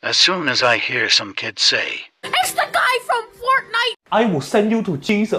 As soon as I hear some kid say, It's the guy from Fortnite! I will send you to Jesus.